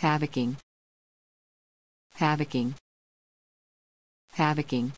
Havocking. Havocking. Havocking.